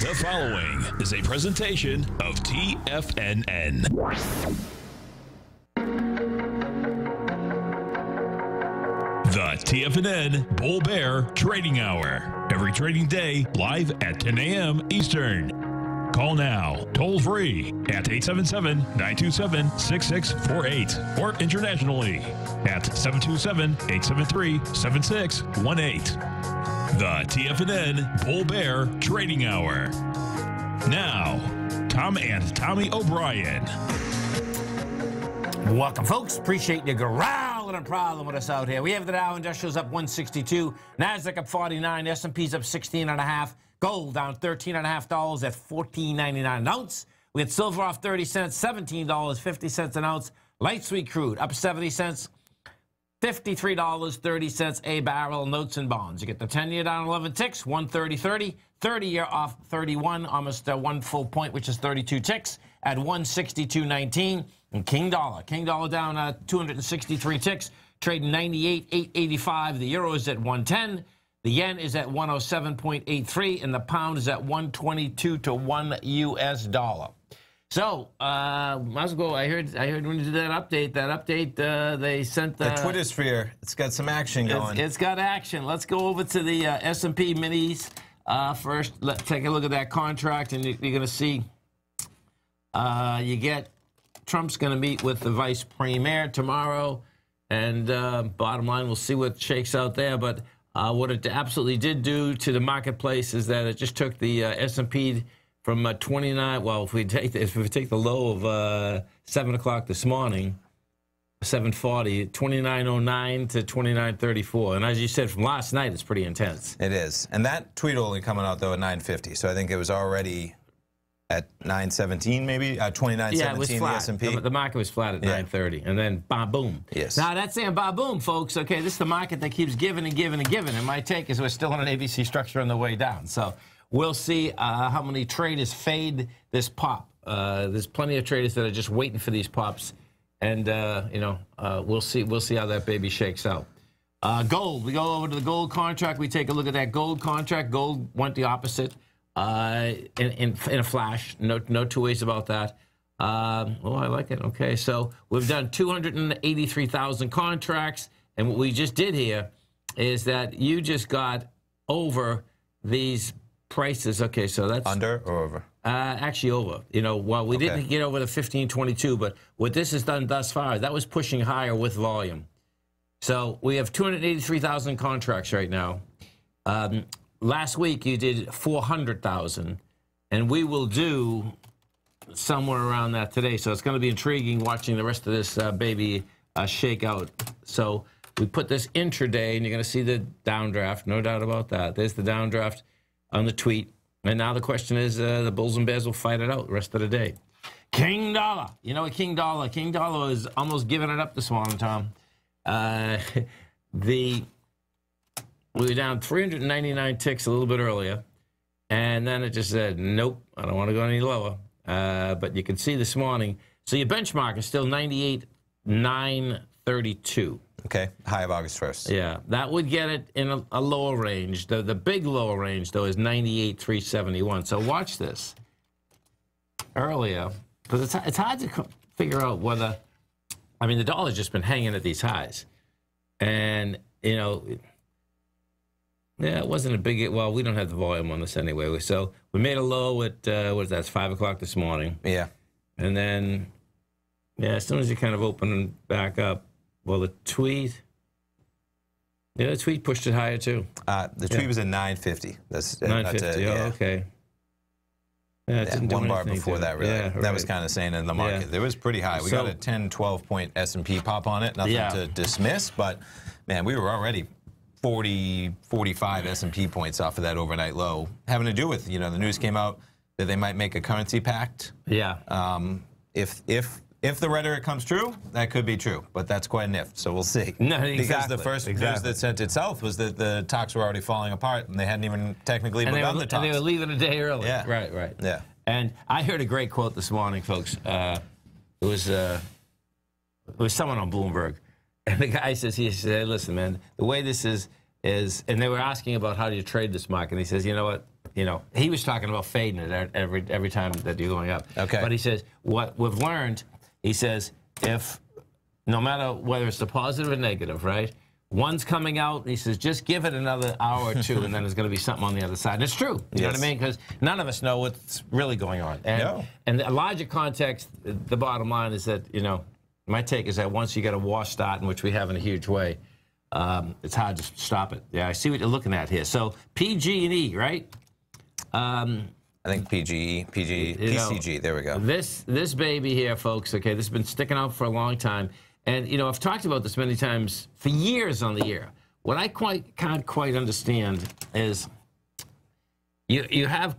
The following is a presentation of TFNN. The TFNN Bull Bear Trading Hour. Every trading day, live at 10 a.m. Eastern. Call now, toll free at 877 927 6648 or internationally at 727 873 7618. The TFNN Bull Bear Trading Hour. Now, Tom and Tommy O'Brien. Welcome, folks. Appreciate you growling and prowling with us out here. We have the Dow Industrials up 162, Nasdaq up 49, S&P's up 16 and a half, gold down 13 and a half dollars at 14.99 an ounce. We had silver off 30 cents, 17 dollars 50 cents an ounce. Light sweet crude up 70 cents, $53.30 a barrel. Notes and bonds. You get the 10 year down 11 ticks, 130 30. 30 year off 31, almost uh, one full point, which is 32 ticks at 162.19. And King Dollar. King Dollar down uh, 263 ticks, trading 98.885. The euro is at 110. The yen is at 107.83, and the pound is at 122 to 1 US dollar. So, uh, Musgo, I heard, I heard when you did that update, that update, uh, they sent The uh, Twitter sphere, it's got some action going. it's, it's got action. Let's go over to the uh, S&P minis uh, first. Let's take a look at that contract, and you, you're going to see. Uh, you get Trump's going to meet with the vice premier tomorrow, and uh, bottom line, we'll see what shakes out there. But uh, what it absolutely did do to the marketplace is that it just took the uh, S&P from uh, 29. Well, if we take the, if we take the low of uh, seven o'clock this morning. 740, 2909 to 2934. And as you said from last night, it's pretty intense. It is. And that tweet only coming out, though, at 950. So I think it was already at 917, maybe? Uh, 2917, Yeah, it was the flat. S&P. The, the market was flat at Yeah. 930, and then ba boom. Yes. Now that's saying ba boom, folks. Okay, this is the market that keeps giving and giving and giving. And my take is we're still in an ABC structure on the way down. So we'll see uh, how many traders fade this pop. Uh, there's plenty of traders that are just waiting for these pops, and uh, you know uh, we'll see. We'll see how that baby shakes out. Uh, gold. We go over to the gold contract. We take a look at that gold contract. Gold went the opposite uh, in, in, in a flash. No, no two ways about that. Um, oh, I like it. Okay, so we've done 283,000 contracts, and what we just did here is that you just got over these prices. Okay, so that's Under or over? uh, actually over. You know, well, we Okay. didn't get over the 1522, but what this has done thus far, that was pushing higher with volume. So we have 283,000 contracts right now. Um, last week you did 400,000, and we will do somewhere around that today. So it's going to be intriguing watching the rest of this uh, baby uh, shake out. So we put this intraday, and you're going to see the downdraft, no doubt about that. There's the downdraft on the tweet. And now the question is, uh, the Bulls and Bears will fight it out the rest of the day. King Dollar. You know what, King Dollar? King Dollar is almost giving it up this morning, Tom. Uh, the we were down 399 ticks a little bit earlier, and then it just said, "Nope, I don't want to go any lower." Uh, but you can see this morning. So your benchmark is still 98,932. Okay. High of August 1st. Yeah, that would get it in a, a lower range. The the big lower range though is 98,371. So watch this. Earlier, because it's it's hard to figure out whether. I mean, the dollar's just been hanging at these highs, and you know. Yeah, it wasn't a big. Well, we don't have the volume on this anyway. So we made a low at uh, what is that? Five o'clock this morning. Yeah. And then, yeah, as soon as you kind of open back up, well, the tweet, yeah, the tweet pushed it higher too. Uh, the tweet Yeah. was at 950. That's, uh, Nine that's fifty. a- Oh, yeah. okay. Yeah, it Yeah, one bar before that, really. Yeah, That was kind of saying in the market. Yeah. It was pretty high. We So- got a 10, 12 point S&P pop on it. Nothing to dismiss, but man, we were already 40, 45 S&P points off of that overnight low, having to do with, you know, the news came out that they might make a currency pact. Yeah. Um, if if if the rhetoric comes true, that could be true, but that's quite an if. So we'll see. No, exactly. Because the first news that sent itself was that the talks were already falling apart, and they hadn't even technically and, they begun were, the and talks. they were leaving a day early. Yeah. Right, right. Yeah. And I heard a great quote this morning, folks. Uh, it was uh, it was someone on Bloomberg, and the guy says he said, "Listen, man, the way this is is," and they were asking about how do you trade this market, and he says, "You know what? you know, he was talking about fading it every every time that you're going up. Okay. But he says what we've learned. He says if no matter whether it's a positive or negative, right? One's coming out, he says, just give it another hour or two, and then there's going to be something on the other side. And it's true. You know what I mean? Because none of us know what's really going on. And, No. and the larger context, the bottom line is that, you know, my take is that once you get a war starting, which we have in a huge way, um, it's hard to stop it. Yeah, I see what you're looking at here. So PG&E, right? Um, I think PGE, PG, You know, PCG. There we go. This this baby here, folks. Okay, this has been sticking out for a long time, and you know I've talked about this many times for years on the air. What I quite can't quite understand is you you have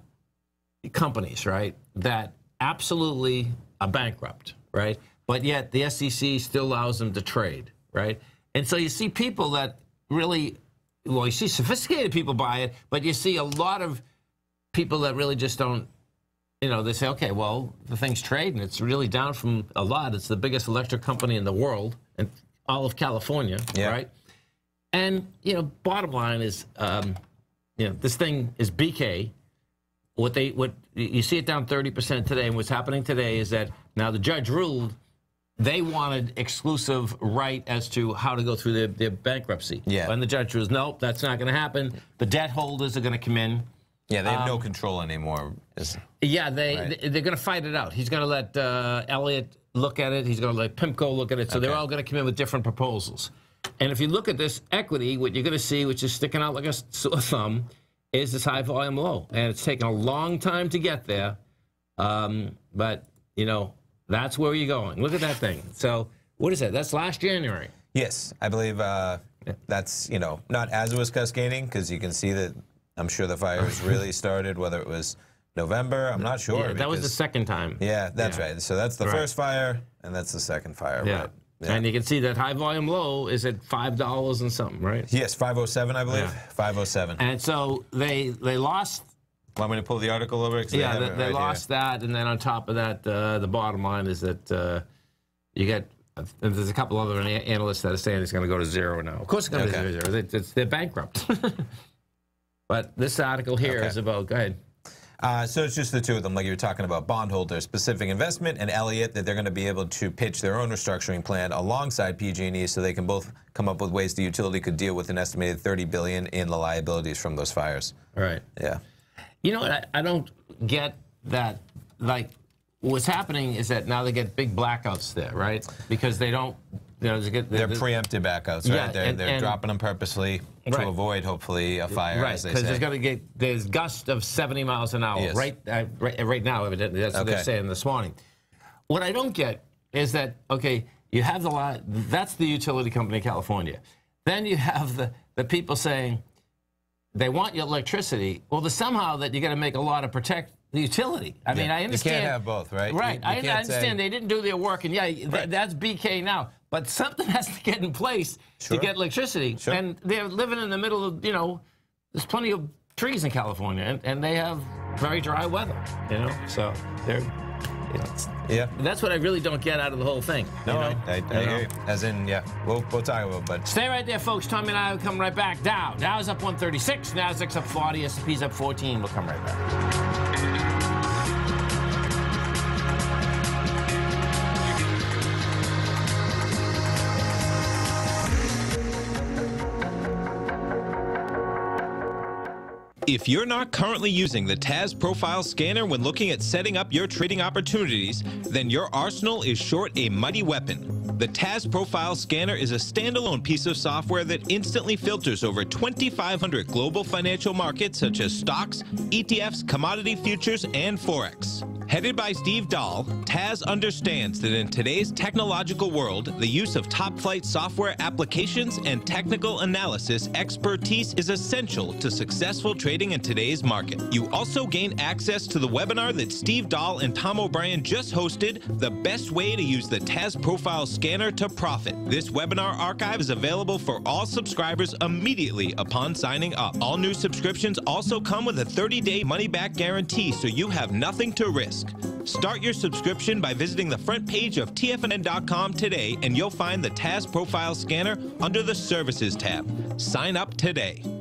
companies right that absolutely are bankrupt, right? But yet the SEC still allows them to trade, right? And so you see people that really, well, you see sophisticated people buy it, but you see a lot of people that really just don't you know, they say, okay, well, the thing's trading. It's really down from a lot. It's the biggest electric company in the world and all of California, Yeah. right? And, you know, bottom line is, um, you know, this thing is BK. What they, what you see it down 30% today. And what's happening today is that now the judge ruled they wanted exclusive right as to how to go through their, their bankruptcy. Yeah. And the judge was, nope, that's not going to happen. The debt holders are going to come in. Yeah, they have Um, no control anymore. Is- Yeah, they Right. they- they're going to fight it out. He's going to let uh, Elliott look at it. He's going to let Pimco look at it. So they're all going to come in with different proposals. And if you look at this equity, what you're going to see, which is sticking out like a sore thumb, is this high volume low, and it's taken a long time to get there. Um, but you know that's where you're going. Look at that thing. So what is that? That's last January. Yes, I believe uh, that's you know not as it was cascading because you can see that I'm sure the fires really started whether it was November. I'm not sure. Yeah, that was the second time. Yeah, that's Yeah. right. So that's the Right. first fire and that's the second fire. Yeah. Right. Yeah. And you can see that high volume low is at five dollars and something, right? yes, 507, I believe. Yeah. 507. And so they they lost Want me to pull the article over? Yeah, they, they right lost that, and then on top of that, uh, the bottom line is that uh, you get. Uh, there's a couple other analysts that are saying it's going to go to zero now. Of course, it's going to Okay. go to zero. They, they're bankrupt. but this article here is Okay. about. Go ahead. Uh, so it's just the two of them, like you were talking about bondholders, specific investment and Elliott, that they're going to be able to pitch their own restructuring plan alongside PG&E, so they can both come up with ways the utility could deal with an estimated 30 billion in the liabilities from those fires. All right. Yeah. You know what? I, I don't get that. Like, what's happening is that now they get big blackouts there, right? Because they don't. You know, get, They're they- preemptive backouts, right? Yeah, they're and- they're and- dropping them purposely to Right. avoid, hopefully, a fire, Right, because there's going to get there's gust of 70 miles an hour Yes. right, uh, right right now. Evidently, that's what they're saying this morning. What I don't get is that okay, you have the lot. That's the utility company in California. Then you have the the people saying they want your electricity. Well, the somehow that you got to make a law to protect the utility. I mean, Yeah. I You understand. can't have both, right? Right. You- you I, I understand say- they didn't do their work, and yeah, th- Right. that's BK now. But something has to get in place Sure. to get electricity. Sure. And they're living in the middle of, you know, there's plenty of trees in California, and, and they have very dry weather, you know. So they're, you it's- yeah. that's what I really don't get out of the whole thing. No, you know? I, I, I You know? hear you. As in, yeah, we'll, we'll talk about it, but Stay right there, folks. Tommy and I will come right back. Dow. Dow's up 136. Nasdaq's up 40. S&P's up 14. We'll come right back. If you're not currently using the TAS Profile Scanner when looking at setting up your trading opportunities, then your arsenal is short a mighty weapon. The TAS Profile Scanner is a standalone piece of software that instantly filters over 2,500 global financial markets such as stocks, ETFs, commodity futures, and Forex. Headed by Steve Dahl, TAS understands that in today's technological world, the use of top flight software applications and technical analysis expertise is essential to successful trading in today's market. You also gain access to the webinar that Steve Dahl and Tom O'Brien just hosted, The Best Way to Use the TAS Profile Scanner to Profit. This webinar archive is available for all subscribers immediately upon signing up. All new subscriptions also come with a 30 day money back guarantee, so you have nothing to risk. Start your subscription by visiting the front page of TFNN.com today, and you'll find the TAS Profile Scanner under the Services tab. Sign up today.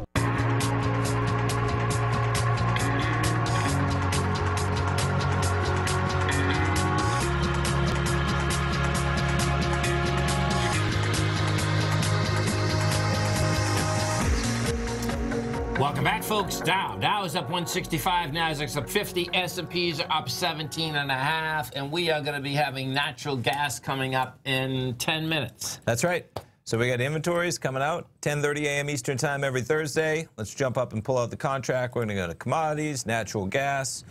Folks. Dow. Dow is up 165. Nasdaq's up 50. S&Ps are up 17 and a half. And we are going to be having natural gas coming up in 10 minutes. That's right. So we got inventories coming out 10:30 a.m. Eastern Time every Thursday. Let's jump up and pull out the contract. We're going to go to commodities, natural gas.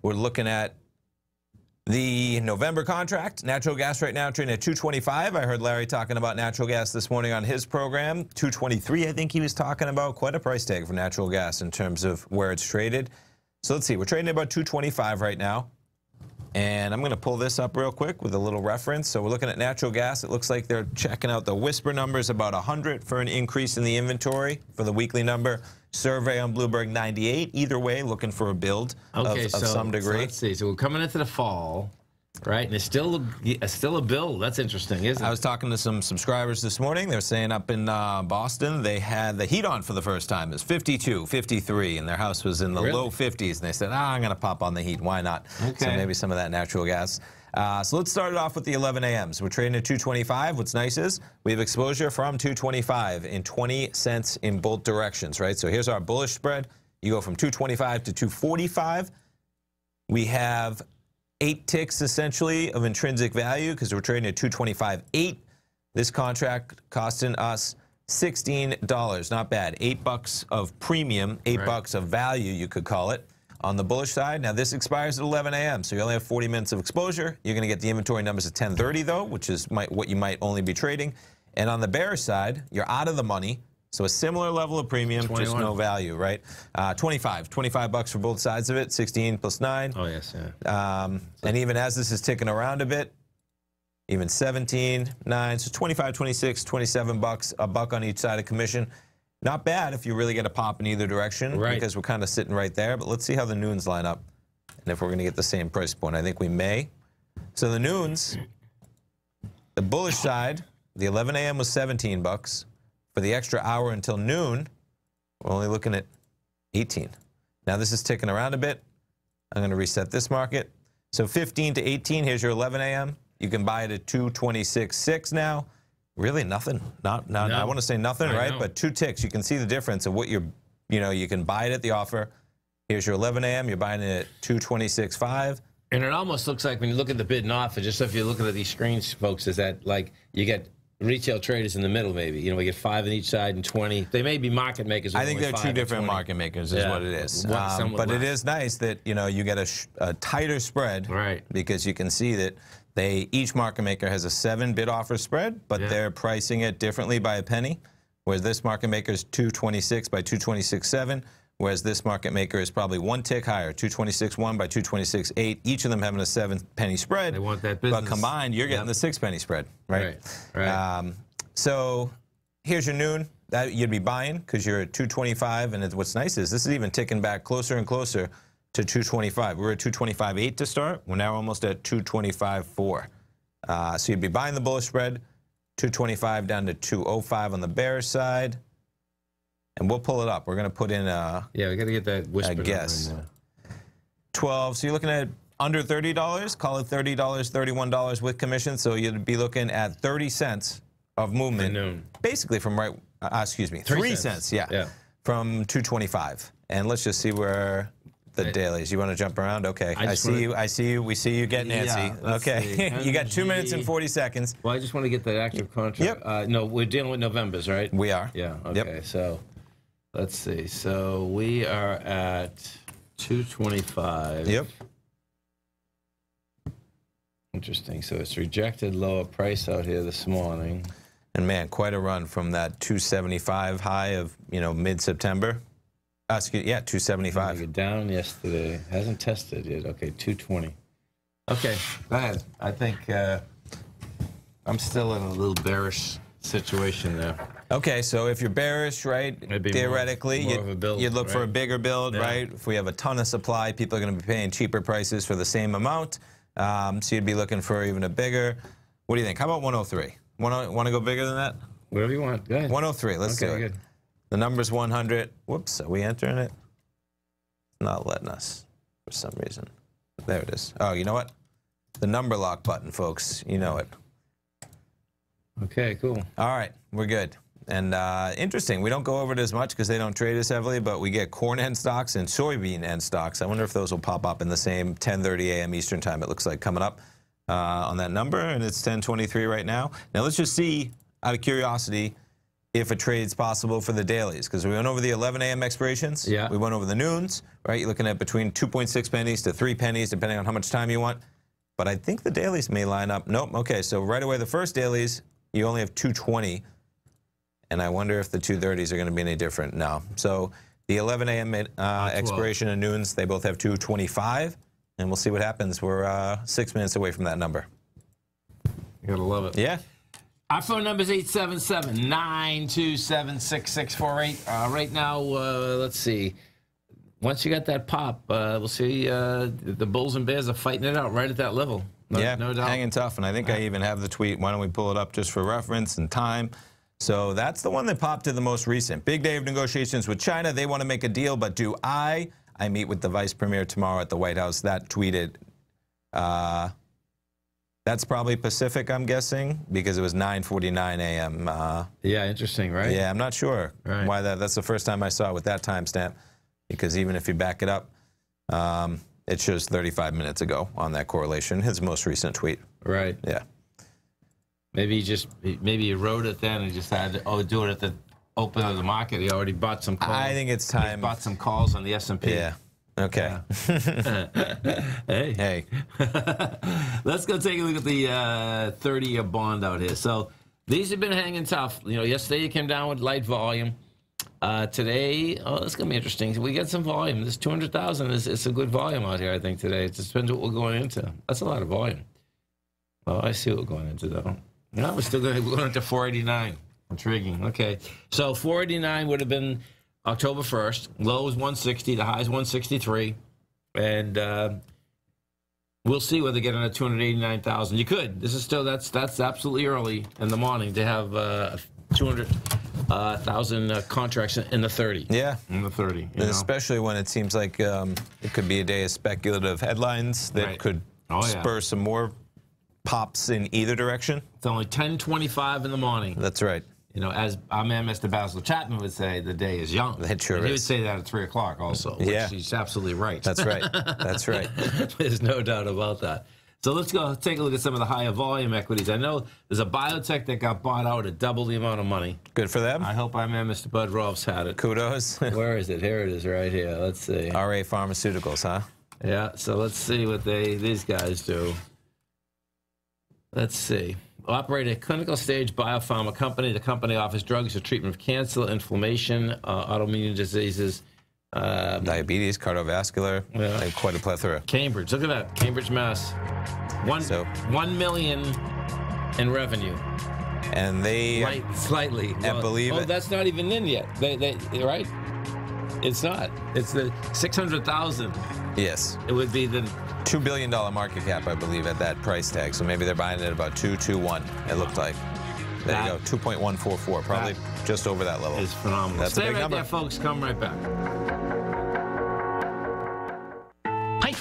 We're looking at the November contract. Natural gas right now trading at 225. I heard Larry talking about natural gas this morning on his program. 223, I think he was talking about. Quite a price tag for natural gas in terms of where it's traded. So let's see. We're trading at about 225 right now. And I'm going to pull this up real quick with a little reference. So we're looking at natural gas. It looks like they're checking out the whisper numbers about 100 for an increase in the inventory for the weekly number. Survey on Bloomberg 98. Either way, looking for a build Okay, of, so, of some so degree. let's see. So we're coming into the fall, right? And it's still a, it's still a build. That's interesting, isn't it? I was talking to some subscribers this morning. They're saying up in uh, Boston, they had the heat on for the first time. It was 52, 53, and their house was in the Really? low 50s. And they said, ah, I'm going to pop on the heat. Why not? So maybe some of that natural gas. Uh, so let's start it off with the 11 a.m.s. We're trading at 225. What's nice is we have exposure from 225 in 20 cents in both directions, right? So here's our bullish spread. You go from 225 to 245. We have eight ticks essentially of intrinsic value because we're trading at 225.8. This contract costing us $16. Not bad. Eight bucks of premium, eight Right. bucks of value, you could call it. On the bullish side, now this expires at 11 a.m., so you only have 40 minutes of exposure. You're going to get the inventory numbers at 10:30 though, which is might, what you might only be trading. And on the bearish side, you're out of the money, so a similar level of premium, just no value, right? Uh, 25, 25 bucks for both sides of it. 16 plus nine. oh yes, yeah. Um, and even as this is ticking around a bit, even 17, 9, so 25, 26, 27 bucks, a buck on each side of commission. Not bad if you really get a pop in either direction Right. because we're kind of sitting right there. But let's see how the noons line up and if we're going to get the same price point. I think we may. So the noons, the bullish side, the 11 a.m. was 17 bucks. For the extra hour until noon, we're only looking at 18. Now this is ticking around a bit. I'm going to reset this market. So 15 to 18, here's your 11 a.m. You can buy it at 226.6 now. Really nothing. Not, not No. I want to say nothing, I right? know. But two ticks. You can see the difference of what you're, you know, you can buy it at the offer. Here's your 11 a.m. You're buying it at 226.5. And it almost looks like when you look at the bid and offer, just if you're looking at these screens, folks, is that like you get retail traders in the middle, maybe. You know, we get five on each side and 20. They may be market makers. I think they're two different market makers, is Yeah. what it is. Um, but it less. is nice that you know you get a, sh- a tighter spread, Right. Because you can see that they each market maker has a seven bid offer spread, but Yeah. they're pricing it differently by a penny. Whereas this market maker is 226 by 226.7, whereas this market maker is probably one tick higher, 226.1 by 226.8. Each of them having a seven penny spread. They want that business. But combined, you're getting Yep. the six penny spread, right? Right, right. Um, so here's your noon that you'd be buying because you're at 225, and it, what's nice is this is even ticking back closer and closer to 225. We were at 225.8 to start. We're now almost at 225.4. Uh, so you'd be buying the bullish spread, 225 down to 205 on the bearish side, and we'll pull it up. We're going to put in a Yeah, we got to get that whisper. number guess. in there. 12. So you're looking at under $30, call it $30, $31 with commission. So you'd be looking at 30 cents of movement. Basically from right, uh, excuse me, Three 3 cents. cents, yeah, Yeah. From 225. And let's just see where the dailies. You want to jump around? Okay. I I, see wanna- you. I see you. We see you getting Yeah, okay. you got 2 minutes and 40 seconds. Well, I just want to get that active contract. Yep. Uh, no, we're dealing with November's, right? We are. Yeah. Yep. Okay. So let's see. So we are at 225. Yep. Interesting. So it's rejected lower price out here this morning. And man, quite a run from that 275 high of, you know, mid-September. Uh, excuse, yeah, Like 275. it down yesterday. Hasn't tested yet. Okay, 220. Okay, go ahead. I think uh, I'm still in a little bearish situation there. Okay, so if you're bearish, right, Maybe more- theoretically, more you'd, build, you'd look for a bigger build, Yeah. right? If we have a ton of supply, people are going to be paying cheaper prices for the same amount. Um, so you'd be looking for even a bigger. What do you think? How about 103? Want to go bigger than that? Whatever you want. Go ahead. 103. Let's do it. good. The number's 100. Whoops, are we entering it? Not letting us for some reason. There it is. Oh, you know what? The number lock button, folks. You know it. Okay, cool. All right, we're good. And uh, interesting, we don't go over it as much because they don't trade as heavily, but we get corn end stocks and soybean end stocks. I wonder if those will pop up in the same 10:30 a.m. Eastern time. It looks like coming up uh, on that number, and it's 10:23 right now. Now let's just see, out of curiosity, if a trade's possible for the dailies because we went over the 11 a.m. expirations. Yeah. We went over the noons. Right, you're looking at between 2.6 pennies to three pennies, depending on how much time you want. But I think the dailies may line up. Nope. Okay, so right away the first dailies you only have 220, and I wonder if the 230s are going to be any different. No. So the 11 a.m. Uh, expiration and noons they both have 225, and we'll see what happens. We're uh, six minutes away from that number. You gotta love it. Yeah. Our phone number is 877 927 6648. Uh, Right now, uh, let's see. Once you got that pop, uh, we'll see. Uh, the Bulls and Bears are fighting it out right at that level. No, yeah, no doubt. hanging tough. And I think I even have the tweet. Why don't we pull it up just for reference and time? So that's the one that popped to the most recent. Big day of negotiations with China. They want to make a deal, but do I? I meet with the vice premier tomorrow at the White House. That tweeted. That's probably Pacific, I'm guessing, because it was 9:49 a.m. Uh, Yeah, interesting, right? yeah, I'm not sure Right. why that. That's the first time I saw it with that timestamp, because even if you back it up, um, it shows 35 minutes ago on that correlation. His most recent tweet. Right. Yeah. Maybe he just maybe he wrote it then and just had to oh do it at the open of the market. He already bought some calls. I think it's time. bought some calls on the S and P. Yeah. Okay. Hey. Hey. Let's go take a look at the uh, 30-year bond out here. So these have been hanging tough. You know, yesterday it came down with light volume. Uh, today, oh, it's gonna be interesting. We get some volume. This 200,000 is it's a good volume out here. I think today. It just depends what we're going into. That's a lot of volume. Oh, I see what we're going into though. No, we're still going. We're going into 489. Intriguing. Okay, so 489 would have been October 1st. Low is 160. The high is 163, and. Uh, We'll see whether they get on a 289,000. You could. This is still that's that's absolutely early in the morning to have uh, 200,000 uh, contracts in the 30. Yeah. In the 30. You know? Especially when it seems like um, it could be a day of speculative headlines that Right. could Oh, yeah. spur some more pops in either direction. It's only 10:25 in the morning. That's right. You know, as our man Mr. Basil Chapman would say, the day is young. It sure and He would say that at three o'clock also. Which Yeah. he's absolutely right. That's right. That's right. There's no doubt about that. So let's go take a look at some of the higher volume equities. I know there's a biotech that got bought out at double the amount of money. Good for them. I hope our man Mr. Bud Rolfs had it. Kudos. Where is it? Here it is, right here. Let's see. Ra Pharmaceuticals, huh? Yeah, so let's see what they these guys do. Let's see. Operate a clinical stage biopharma company. The company offers drugs for treatment of cancer, inflammation, uh, autoimmune diseases. Uh, Diabetes, cardiovascular, Yeah. like quite a plethora. Cambridge, look at that, Cambridge, Mass. One So- one million in revenue, And they, right? Slightly. I believe Oh, it- that's not even in yet. They, they, right? It's not. It's the six hundred thousand. yes, It would be the two billion dollar market cap, I believe, at that price tag. So maybe they're buying it at about two two one. It looked like. There you go, two point one four four, probably just over that level. It's phenomenal. That's a Stay big right number. there, folks. Come right back.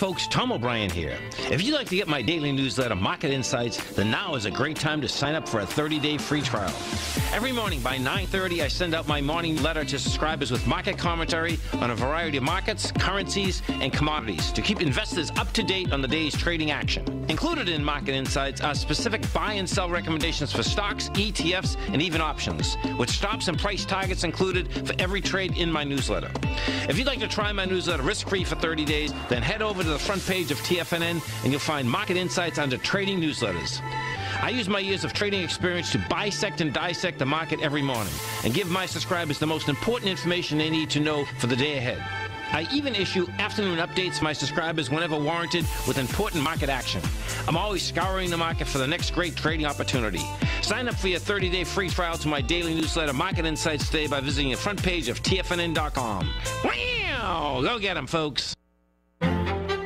Folks. Tom O'Brien here. If you'd like to get my daily newsletter, Market Insights, then now is a great time to sign up for a 30-day free trial. Every morning by 9:30, I send out my morning letter to subscribers with market commentary on a variety of markets, currencies, and commodities to keep investors up to date on the day's trading action. Included in Market Insights are specific buy and sell recommendations for stocks, ETFs, and even options, with stops and price targets included for every trade in my newsletter. If you'd like to try my newsletter risk-free for 30 days, then head over to the front page of TFNN and you'll find Market Insights under Trading Newsletters. I use my years of trading experience to bisect and dissect the market every morning and give my subscribers the most important information they need to know for the day ahead. I even issue afternoon updates to my subscribers whenever warranted with important market action. I'm always scouring the market for the next great trading opportunity. Sign up for your 30-day free trial to my daily newsletter, Market Insights, today by visiting the front page of TFNN.com. Wow! Go get 'em, folks.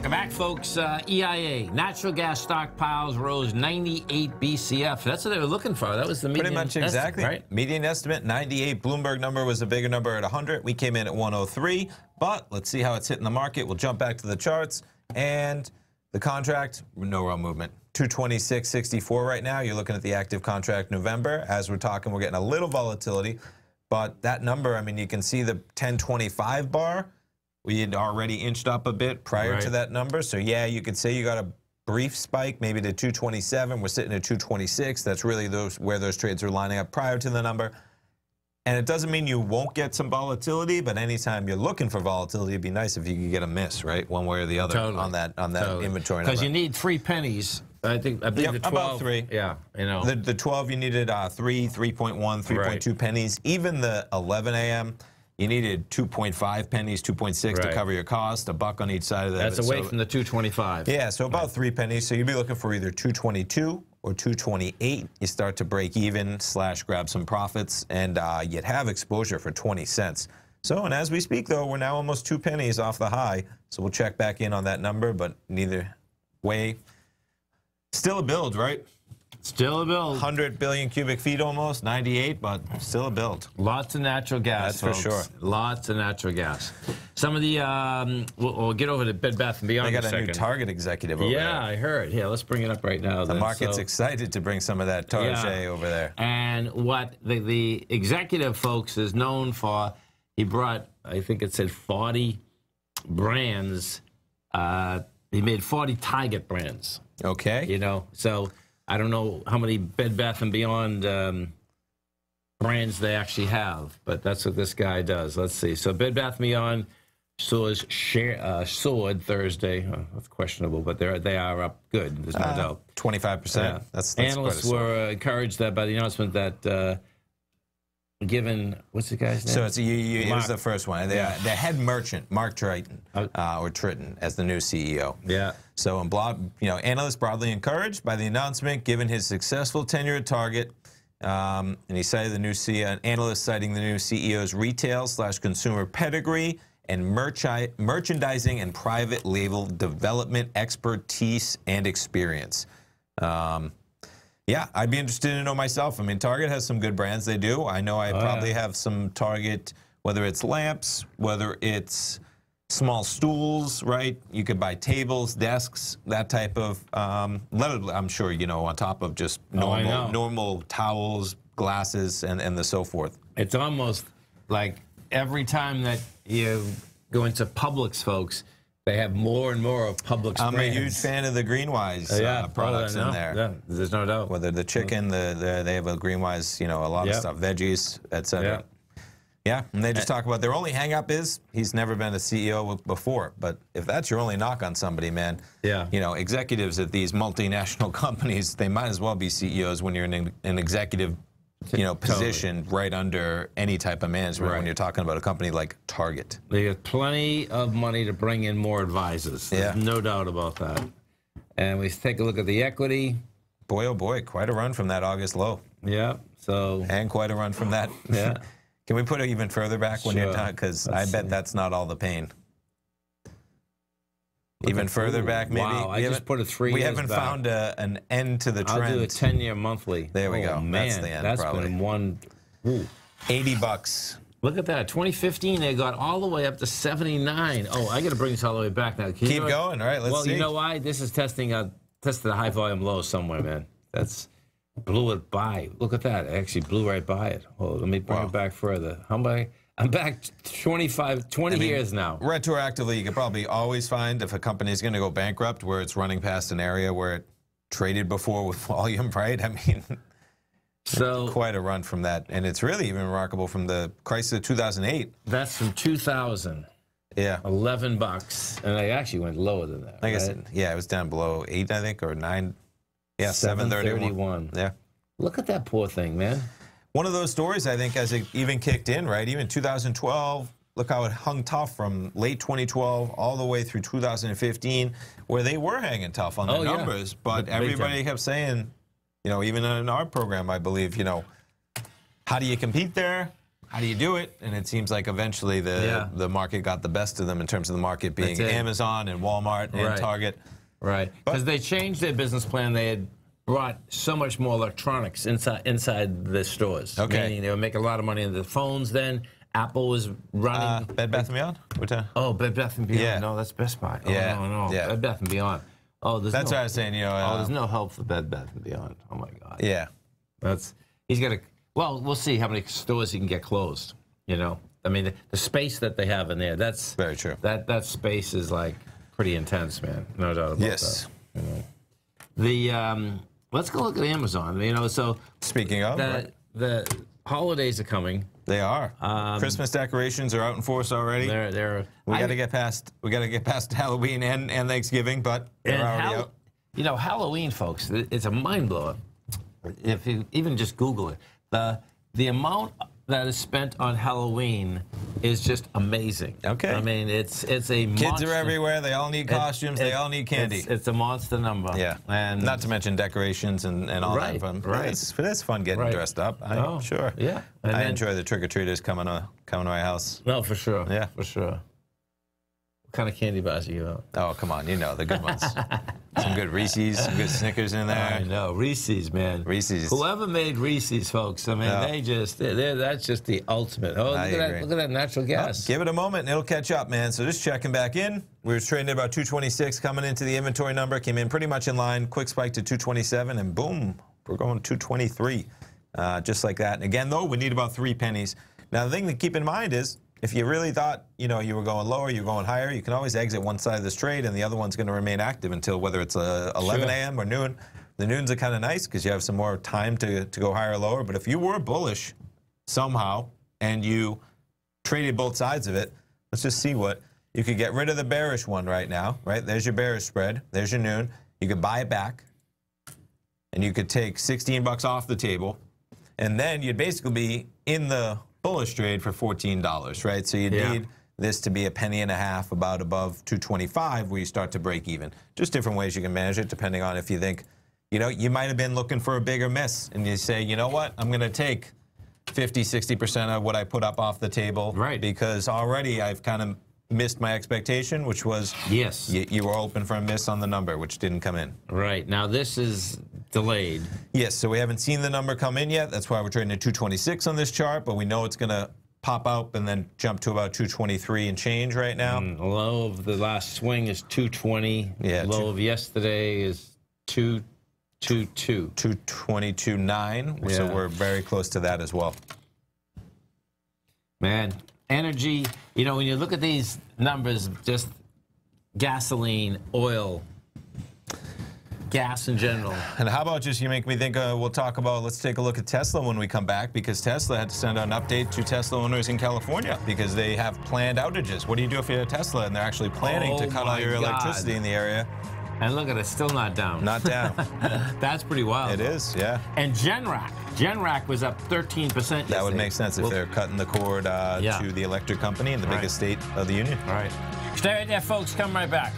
Welcome back, folks. Uh, EIA, natural gas stockpiles rose 98 BCF. That's what they were looking for. That was the median Pretty much estimate, exactly. right? Median estimate 98. Bloomberg number was a bigger number at 100. We came in at 103. But let's see how it's hitting the market. We'll jump back to the charts and the contract. No real movement. 226.64 right now. You're looking at the active contract November. As we're talking, we're getting a little volatility. But that number, I mean, you can see the 1025 bar. We had already inched up a bit prior to that number. So yeah, you could say you got a brief spike, maybe to 227. We're sitting at 226. That's really those where those trades are lining up prior to the number. And it doesn't mean you won't get some volatility, but anytime you're looking for volatility, it'd be nice if you could get a miss, right, one way or the other Totally. on that on that inventory Because you need three pennies. I think I believe Yep, the about 12, three. Yeah, you know. The, the 12, you needed uh, 3, 3.1, 3.2 pennies. Even the 11 a.m., you needed 2.5 pennies, 2.6 to cover your cost, a buck on each side of that. That's away So- from the 225. Yeah, so about three pennies. So you'd be looking for either 222 or 228. You start to break even slash grab some profits, and uh, you'd have exposure for 20 cents. So, and as we speak, though, we're now almost two pennies off the high. So we'll check back in on that number, but neither way. Still a build, right? Still a build. 100 billion cubic feet almost, 98, but still a build. Lots of natural gas. That's for sure. Lots of natural gas. Some of the um, we'll, we'll get over to Bed Bath and Beyond. They got in a new Target executive over Yeah, there. Yeah, I heard. Yeah, let's bring it up right now. The then. market's So- excited to bring some of that Target Yeah. over there. And what the, the executive folks is known for, he brought, I think it said 40 brands. Uh, he made 40 Target brands, Okay. you know. So I don't know how many Bed Bath and Beyond um, brands they actually have, but that's what this guy does. Let's see. So Bed Bath and Beyond soars share, uh, soared Thursday. Oh, that's questionable, but they're they are up good. There's no doubt. 25%. Yeah. That's, that's Analysts were uh, encouraged that by the announcement that uh, given what's the guy's name? So it's you, you, Mark- here's the first one. The, Yeah. the head merchant, Mark Tritton, uh, or Tritton, as the new CEO. yeah, So, in broad, you know, analysts broadly encouraged by the announcement, given his successful tenure at Target, um, and he cited the new CEO, analyst citing the new CEO's retail slash consumer pedigree and merchandising and private label development expertise and experience. Um, yeah, I'd be interested to know myself. I mean, Target has some good brands. They do. I know I probably have some Target, whether it's lamps, whether it's small stools, right? You could buy tables, desks, that type of. Um, I'm sure you know on top of just Oh, normal know. normal towels, glasses, and and the so forth. it's almost like every time that you go into Publix, folks, they have more and more of public. I'm brands. a huge fan of the Greenwise uh, yeah, products oh, in there. Yeah, there's no doubt. Whether the chicken, the, the they have a Greenwise, you know, a lot Yep. of stuff, veggies, etc. Yeah, and they just talk about their only hang up is he's never been a CEO before. But if that's your only knock on somebody, man, Yeah. you know, executives at these multinational companies, they might as well be CEOs when you're an, an executive, you know, position right under any type of management when you're talking about a company like Target. They have plenty of money to bring in more advisors. There's Yeah. no doubt about that. And we take a look at the equity. Boy, oh boy, quite a run from that August low, Yeah. So and quite a run from that. Yeah. Can we put it even further back when you're Sure. done? Because I bet see. that's not all the pain. Even further back, maybe. wow, I just put it three We haven't back. found a, an end to the trend. I'll do a 10 year monthly. There we Oh, go. Man, That's the end, That's probably. been one. Ooh. 80 bucks. Look at that. 2015, they got all the way up to 79. Oh, I got to bring this all the way back now. Can Keep do it? going. All right, let's well, see. you know why? This is testing a tested a high volume low somewhere, man. That's blew it by. Look at that. It actually blew right by it. Hold let me bring Wow. it back further. How many? I'm back 25, 20 mean, years now. Retroactively, you could probably always find if a company is going to go bankrupt where it's running past an area where it traded before with volume, right? I mean, So quite a run from that. And it's really even remarkable from the crisis of 2008. that's from 2000, Yeah. 11 bucks, and I actually went lower than that. I guess, right? it, yeah, it was down below eight, I think, or nine. Yeah, 731. 731. Yeah. Look at that poor thing, man. One of those stories, I think, as it even kicked in, right? Even 2012, look how it hung tough from late 2012 all the way through 2015, where they were hanging tough on the Oh, yeah. numbers. But Big everybody kept saying, you know, even in our program, I believe, you know, how do you compete there? How do you do it? And it seems like eventually the Yeah. the market got the best of them in terms of the market being Amazon and Walmart and Right. Target. Right. Because they changed their business plan. They had brought so much more electronics inside inside the stores. Okay. Meaning they were making a lot of money in the phones then. Apple was running. Uh, Bed Bath and Beyond. What time? oh, Bed Bath and Beyond. Yeah. No, that's Best Buy. Oh, Yeah, no, no. yeah. Bed Bath and Beyond. Oh, there's That's no, what I was saying. You know, Oh, uh, there's no help for Bed Bath and Beyond. Oh my God. yeah. That's he's got to. Well, we'll see how many stores he can get closed. You know. I mean, the space that they have in there. That's Very true. That that space is like pretty intense, man. No doubt about Yes. that. you know. The um, let's go look at Amazon. You know, so Speaking of, the right, the holidays are coming. they are. Christmas decorations are out in force already. Um, They're they're. we got to get past. We got to get past Halloween and, and Thanksgiving, but they're already Hall- out. You know, Halloween, folks, it's a mind blower. If you even just Google it, the the amount that is spent on Halloween is just amazing. Okay. I mean, it's it's a Kids monster- are everywhere. They all need it- costumes. they all need candy. It's, it's a monster number. yeah, and not to mention decorations and, and all Right, that fun. right. It's, it's fun getting Right. dressed up. I, Oh, sure. yeah. And I then- enjoy the trick or treaters coming to coming to my house. no, for sure. Yeah. for sure. What kind of candy bars are you out? Oh come on, you know the good ones. some good Reese's, some good Snickers in there. I know Reese's, man. Reese's. Whoever made Reese's, folks. I mean, Yeah. they just they're, they're- that's just the ultimate. Oh, look at that! Look at that natural gas. Give it a moment and it'll catch up, man. So just checking back in. We were trading at about 226 coming into the inventory number. Came in pretty much in line. Quick spike to 227 and boom, we're going 223. Uh, just like that. And again, though, we need about three pennies. Now, the thing to keep in mind is if you really thought, you know, you were going lower, you're going higher, you can always exit one side of this trade and the other one's going to remain active until whether it's uh, 11 Sure. a.m. or noon. The noons are kind of nice because you have some more time to, to go higher or lower. But if you were bullish somehow and you traded both sides of it. Let's just see what you could get rid of the bearish one right now, right? There's your bearish spread. There's your noon. You could buy it back, and you could take 16 bucks off the table, and then you'd basically be in the bullish trade for $14, right? So you Yeah. need this to be a penny and a half about above 225 where you start to break even. Just different ways you can manage it depending on if you think, you know, you might have been looking for a bigger miss and you say, you know what, I'm going to take 50, 60% of what I put up off the table. Right. Because already I've kind of missed my expectation, which was Yes. you, were open for a miss on the number, which didn't come in. Right now, this is delayed. Yes, so we haven't seen the number come in yet. That's why we're trading at 226 on this chart, but we know it's going to pop out and then jump to about 223 and change right now. The low of the last swing is 220. Yeah, Low two- of yesterday is 222. 222.9, so Yeah. we're very close to that as well. Man, energy. You know, when you look at these numbers, just gasoline, oil, gas in general. And how about just you make me think, uh, we'll talk about, let's take a look at Tesla when we come back because Tesla had to send out an update to Tesla owners in California because they have planned outages. What do you do if you're a Tesla and they're actually planning to Oh cut all your God. electricity in the area? And look at it, still not down. Not down. That's pretty wild. it though. is, yeah. And Generac. Generac was up 13% That would make sense if Well, they're cutting the cord uh, Yeah. to the electric company in the Right. biggest state of the union. All right. Stay right there, folks. Come right back.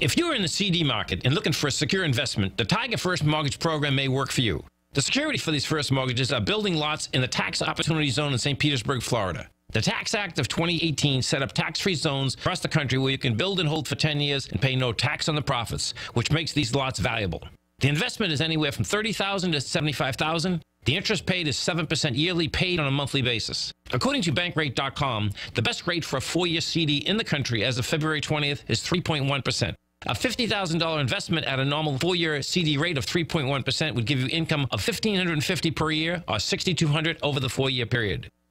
If you're in the CD market and looking for a secure investment, the Tiger First Mortgage Program may work for you. The security for these first mortgages are building lots in the tax opportunity zone in St. Petersburg, Florida. The Tax Act of 2018 set up tax-free zones across the country where you can build and hold for 10 years and pay no tax on the profits, which makes these lots valuable. The investment is anywhere from 30,000 to 75,000. The interest paid is 7% yearly paid on a monthly basis. According to bankrate.com, the best rate for a four-year CD in the country as of February 20th is 3.1%. A $50,000 investment at a normal four-year CD rate of 3.1% would give you income of 1,550 per year or 6,200 over the four-year period.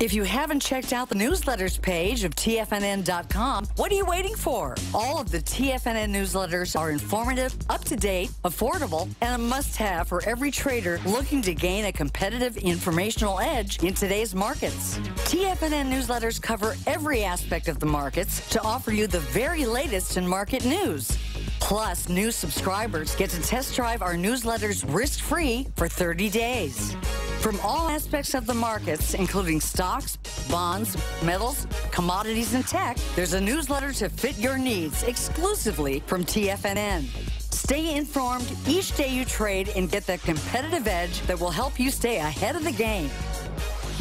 If you haven't checked out the newsletters page of TFNN.com, what are you waiting for? All of the TFNN newsletters are informative, up to date, affordable, and a must have for every trader looking to gain a competitive informational edge in today's markets. TFNN newsletters cover every aspect of the markets to offer you the very latest in market news. Plus, new subscribers get to test drive our newsletters risk free for 30 days. From all aspects of the markets, including stocks, bonds, metals, commodities, and tech, there's a newsletter to fit your needs exclusively from TFNN. Stay informed each day you trade and get that competitive edge that will help you stay ahead of the game.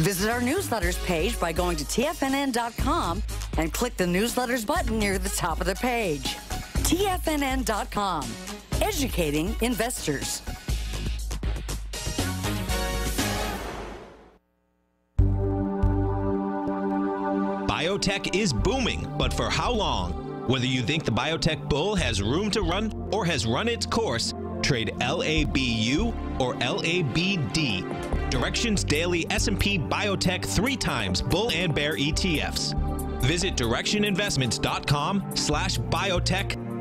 Visit our newsletters page by going to TFNN.com and click the newsletters button near the top of the page. TFNN.com, educating investors. Biotech is booming, but for how long? Whether you think the biotech bull has room to run or has run its course, trade LABU or LABD. Directions Daily S&P Biotech 3 times bull and bear ETFs. Visit direxioninvestments.com/biotech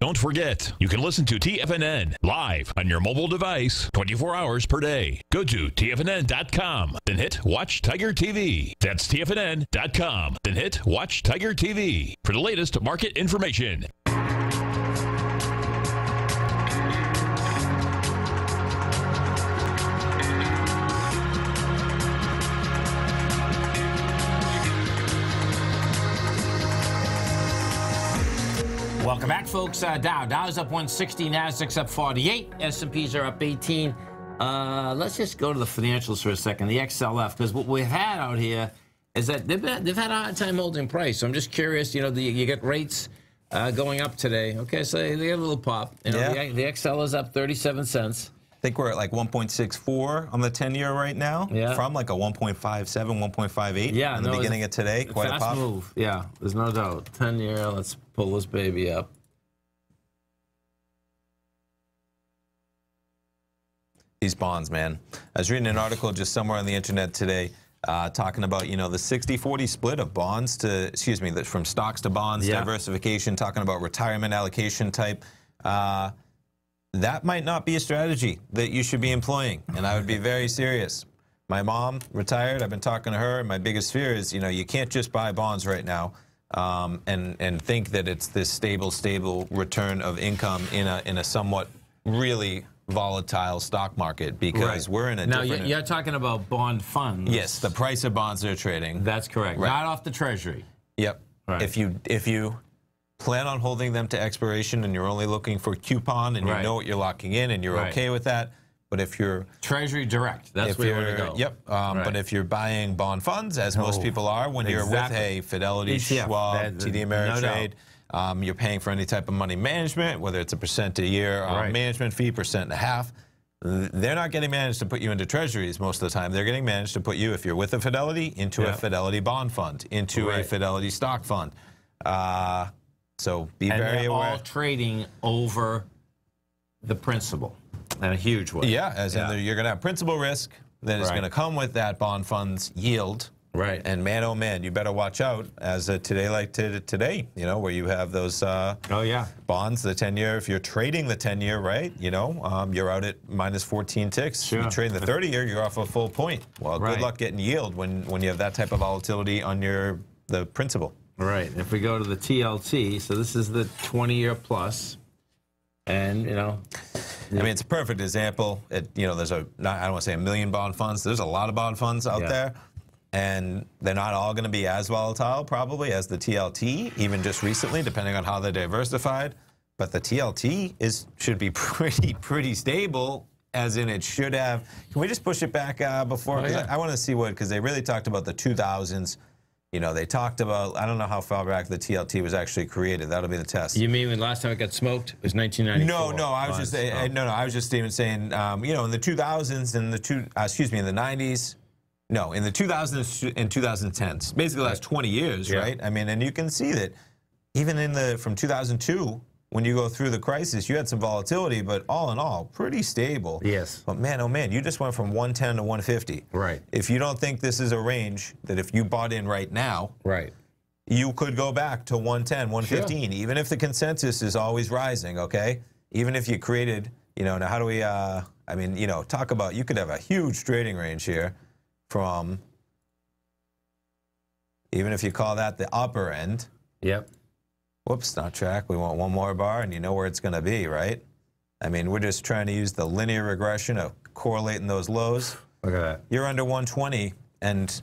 Don't forget, you can listen to TFNN live on your mobile device 24 hours per day. Go to TFNN.com, then hit Watch Tiger TV. That's TFNN.com, then hit Watch Tiger TV for the latest market information. Welcome back, folks. Uh, Dow. Dow's up 160, Nasdaq's up 48, S&Ps are up 18. Uh, let's just go to the financials for a second, the XLF, because what we've had out here is that they've, been, they've had a hard time holding price. So I'm just curious, you know, the, you get rates uh, going up today. Okay, so they get a little pop. You know, Yeah. the, the XL is up 37 cents. I think we're at like 1.64 on the 10 year right now. Yeah. From like a 1.57, 1.58 Yeah, in the no, beginning of today. a Quite a fast pop. move. Yeah, there's no doubt. 10 year, let's pull this baby up. These bonds, man. I was reading an article just somewhere on the internet today uh, talking about, you know, the 60-40 split of bonds to, excuse me, the, from stocks to bonds, Yeah. diversification, talking about retirement allocation type. Uh, that might not be a strategy that you should be employing, and I would be very serious. My mom retired. I've been talking to her, and my biggest fear is, you know, you can't just buy bonds right now um, and and think that it's this stable, stable return of income in a in a somewhat really volatile stock market because we're in a Now, different. you're, you're talking about bond funds. yes, the price of bonds they're trading. That's correct. Right. Not off the treasury. Yep. Right. If you if you plan on holding them to expiration and you're only looking for coupon and Right. you know what you're locking in and you're Right. okay with that, but if you're Treasury direct. That's where you you're want to go. yep, um, Right. but if you're buying bond funds, as most Oh, people are, when you're with a Fidelity, ETF, Schwab, that- TD no. Ameritrade, um, you're paying for any type of money management, whether it's a percent a year um, Right. management fee, percent and a half. They're not getting managed to put you into treasuries most of the time. They're getting managed to put you, if you're with a Fidelity, into Yeah. a Fidelity bond fund, into a Fidelity stock fund. Uh, so be and very aware. all trading over the principal in a huge way. Yeah, as Yeah. in the, you're going to have principal risk that is Right. going to come with that bond fund's yield. Right. And man, oh man, you better watch out as a today like to today, you know, where you have those uh, Oh yeah. bonds, the 10 year. If you're trading the 10 year, right, you know, um, you're out at minus 14 ticks. Sure. You trade the 30 year, you're off a full point. Well, Right. good luck getting yield when, when you have that type of volatility on your the principal. Right. If we go to the TLT, so this is the 20-year plus, and you know, I mean, it's a perfect example. It, you know, there's a not, I don't want to say a million bond funds. There's a lot of bond funds out Yeah. there, and they're not all going to be as volatile probably as the TLT, even just recently, depending on how they're diversified. But the TLT is should be pretty pretty stable, as in it should have. Can we just push it back uh, before? Oh, yeah. I, I want to see what because they really talked about the 2000s. You know, they talked about. I don't know how far back the TLT was actually created. That'll be the test. you mean when last time it got smoked? Was 1994. No, no, I was just. I, I- no, no, I was just even saying, um, you know, in the 2000s and the two, uh, excuse me, in the 90s, no, in the 2000s and 2010s, basically the last 20 years, Yeah. right? I mean, and you can see that even in the from 2002 when you go through the crisis, you had some volatility, but all in all, pretty stable. Yes. But man, oh man, you just went from 110 to 150. Right. If you don't think this is a range that if you bought in right now, Right. you could go back to 110, 115, even if the consensus is always rising, okay? Even if you created, you know, now how do we, uh, I mean, you know, talk about, you could have a huge trading range here from, even if you call that the upper end, Yep. Whoops, not track, we want one more bar and you know where it's going to be, right? I mean, we're just trying to use the linear regression of correlating those lows. Look at that. You're under 120, and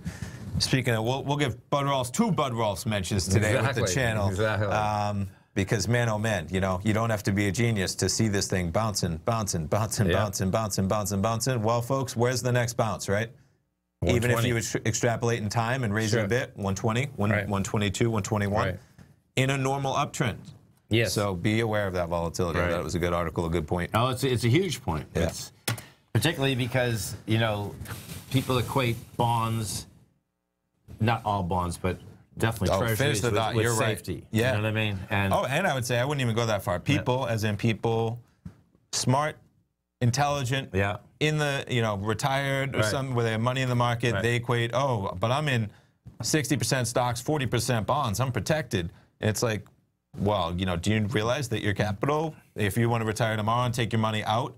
speaking of, we'll, we'll give Bud Rolfs two Bud Rolfs mentions today with the channel. exactly. Um, because man, oh man, you know, you don't have to be a genius to see this thing bouncing, bouncing, bouncing, Yeah. bouncing, bouncing, bouncing, bouncing. Well, folks, where's the next bounce, right? Even if you extrapolate in time and raise it Sure. a bit, 120, one, Right. 122, 121, Right. In a normal uptrend. Yes. So be aware of that volatility. Right. it was a good article, a good point. Oh, it's it's a huge point. Yeah. It's, particularly because you know people equate bonds, not all bonds, but definitely Oh, treasuries the with, thought. with You're right. safety. Yeah. you know what I mean. And Oh, and I would say I wouldn't even go that far. People, as in people, smart, intelligent, yeah, in the you know retired or Right. something where they have money in the market, Right. they equate. Oh, but I'm in 60% stocks, 40% bonds. I'm protected. And it's like, well, you know, do you realize that your capital, if you want to retire tomorrow and take your money out,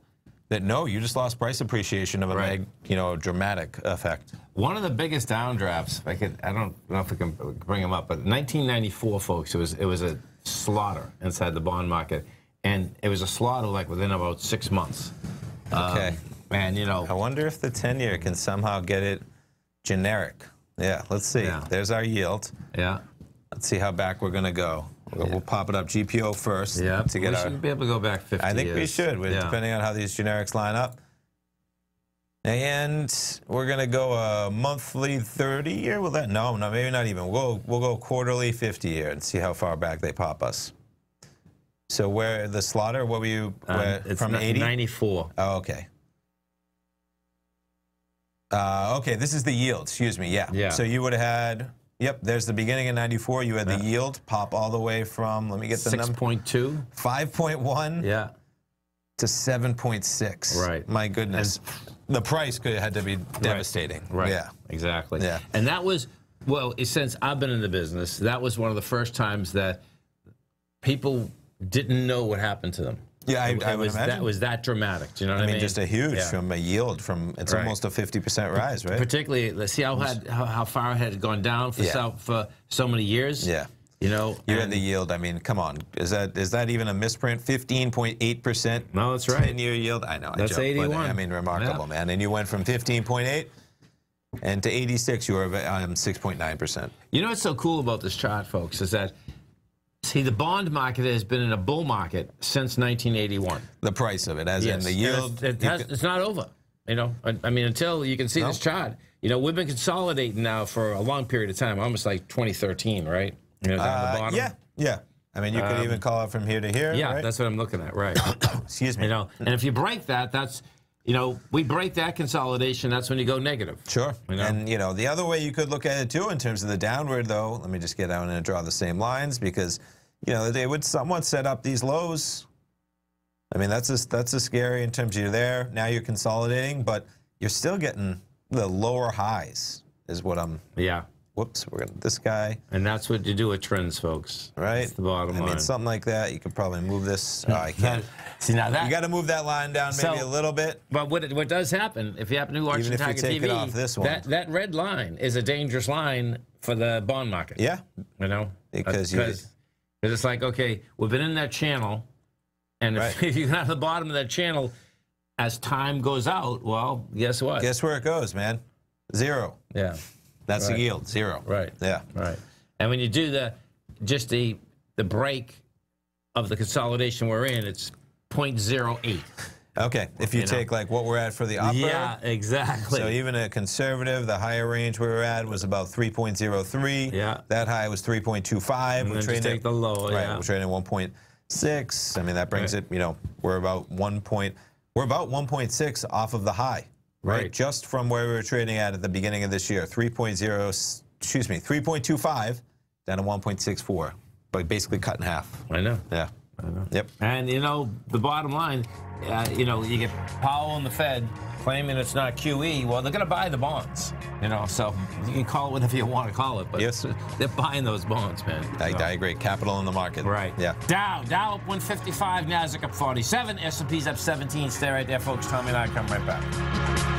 that no, you just lost price appreciation of a Right. big, you know, dramatic effect. one of the biggest downdrafts. I could, I don't know if I can bring them up, but 1994, folks, it was it was a slaughter inside the bond market, and it was a slaughter like within about six months. Okay. Um, and you know, I wonder if the 10 year can somehow get it generic. Yeah, let's see. Yeah. There's our yield. yeah, Let's see how back we're going to go. We'll, we'll pop it up GPO first yeah, to get we our. should be able to go back 50 I think we should, with- Yeah. depending on how these generics line up. And we're gonna go a monthly 30 year. Will that? No, no, maybe not even. We'll we'll go quarterly 50 year and see how far back they pop us. So where the slaughter? What were you Um, where, it's from ni- 80? 94. Oh, okay. Uh, okay, this is the yield. Excuse me. Yeah. Yeah. So you would have had. Yep. There's the beginning of '94. You had the yield pop all the way from. Let me get the number. 6.2. 5.1 Yeah. to 7.6. Right. My goodness. the price could had to be devastating. Right. Yeah. Exactly. Yeah. And that was, well, since I've been in the business, that was one of the first times that people didn't know what happened to them. Yeah, I- It- I would was imagine. That was that dramatic. Do you know what I I mean, mean? just a huge Yeah. from a yield from it's Right. almost a 50% rise, right? Particularly, let's see how had how, how far it had gone down for Yeah. so for so many years. Yeah. You know. You had and- the yield. I mean, come on. Is that is that even a misprint? 15.8%. No, that's right. 10 year yield. I know. I That's joke, but, 81. I mean, remarkable, Yeah. man. And you went from 15.8 and to 86, you were um, 6.9%. You know what's so cool about this chart, folks, is that see the bond market has been in a bull market since 1981. The price of it, as in the yield. It's, it has, it's not over. You know, I, mean, until you can see this chart. You know, we've been consolidating now for a long period of time, almost like 2013, right? You know, down uh, the bottom. yeah, yeah. I mean, you could even call it from here to here. Yeah, right? that's what I'm looking at, right? Excuse me. you know, and if you break that, that's, you know, we break that consolidation. That's when you go negative. Sure. You know? And you know, the other way you could look at it too, in terms of the downward, though. Let me just get down and draw the same lines because, you know, they would somewhat set up these lows. I mean, that's a, that's a scary in terms of you're there now you're consolidating, but you're still getting the lower highs. Is what I'm. Yeah. Whoops, we're gonna this guy, And that's what you do with trends, folks. right? That's the bottom I line. mean, something like that. You could probably move this. Oh, I can't. See, now that. You got to move that line down maybe So- a little bit. But what, what does happen if you happen to watch Even if you take TV? it off this one. That that red line is a dangerous line for the bond market. Yeah. you know, Because uh, you- because it's like okay, we've been in that channel, and if, Right. if you're not at the bottom of that channel, as time goes out, well, guess what? Guess where it goes, man? Zero. yeah, That's the yield. Zero. right, Yeah. right. And when you do the just the the break of the consolidation we're in, it's 0.08. Okay, if you, You know. take like what we're at for the upper, Yeah, exactly. so even a conservative, the higher range we were at was about 3.03. Yeah. That high was 3.25. and we're trading take the low. right. yeah. We're trading at 1.6. I mean that brings Right. it. You know, we're about one point. We're about 1.6 off of the high, right? Right. Just from where we were trading at at the beginning of this year, 3.0. Excuse me, 3.25 down to 1.64, but basically cut in half. I know. Yeah. Yep. And you know, the bottom line, uh, you know, you get Powell and the Fed claiming it's not QE. Well, they're going to buy the bonds. You know, so you can call it whatever you want to call it, but Yes. they're buying those bonds, man. I, So- I agree. Capital in the market. Right. Yeah. Dow, Dow up 155, Nasdaq up 47, S&P's up 17. Stay right there, folks. Tommy and I come right back.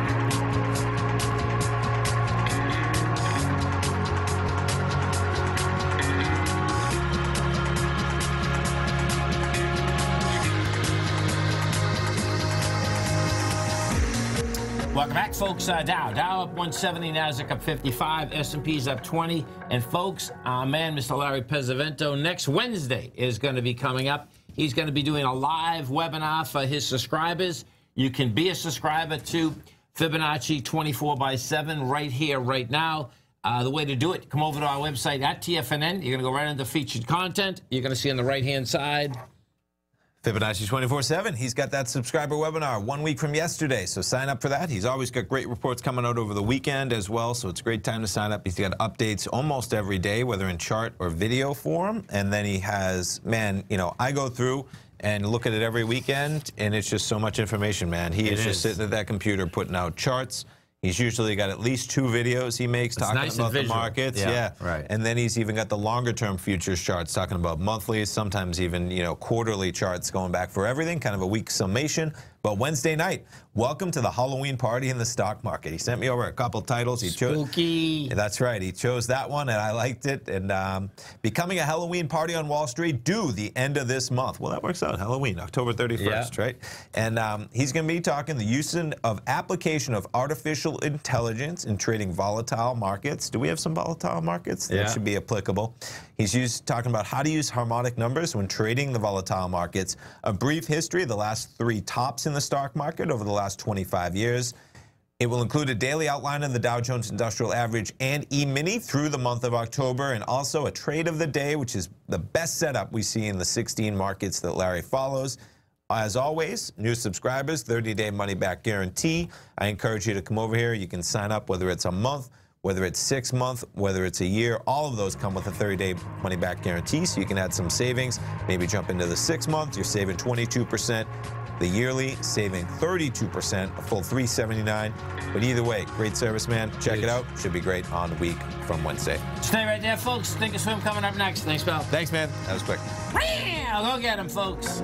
Welcome back, folks. Uh, Dow, Dow up 170, Nasdaq up 55, S&P's up 20. And folks, our man, Mr. Larry Pesavento, next Wednesday is going to be coming up. He's going to be doing a live webinar for his subscribers. You can be a subscriber to Fibonacci 24 by 7 right here, right now. Uh, the way to do it, come over to our website at TFNN. You're going to go right into featured content. You're going to see on the right-hand side. Fibonacci 24 7. He's got that subscriber webinar one week from yesterday. So sign up for that. He's always got great reports coming out over the weekend as well. So it's a great time to sign up. He's got updates almost every day, whether in chart or video form. And then he has, man, you know, I go through and look at it every weekend, and it's just so much information, man. He is, is. just sitting at that computer putting out charts. He's usually got at least two videos he makes talking nice about the markets. Yeah, yeah. right. And then he's even got the longer term futures charts talking about monthly, sometimes even, you know, quarterly charts going back for everything, kind of a week summation. But Wednesday night, welcome to the Halloween party in the stock market. He sent me over a couple titles. He chose. Spooky. That's right. He chose that one, and I liked it. And um, becoming a Halloween party on Wall Street due the end of this month. Well, that works out. Halloween, October 31st, Yeah. right? And um, he's going to be talking the use of application of artificial intelligence in trading volatile markets. Do we have some volatile markets that Yeah. should be applicable? He's used talking about how to use harmonic numbers when trading the volatile markets. A brief history of the last three tops in the stock market over the last 25 years. It will include a daily outline of the Dow Jones Industrial Average and E-mini through the month of October, and also a trade of the day, which is the best setup we see in the 16 markets that Larry follows. As always, new subscribers, 30-day money-back guarantee. I encourage you to come over here. You can sign up whether it's a month, whether it's six month, whether it's a year. All of those come with a 30-day money-back guarantee, so you can add some savings. Maybe jump into the six month. You're saving 22%. The yearly saving 32%, a full 379. But either way, great service, man. Check it out. Should be great on the week from Wednesday. Stay right there, folks. Think or Swim coming up next. Thanks, pal. Thanks, man. That was quick. Go get him, folks.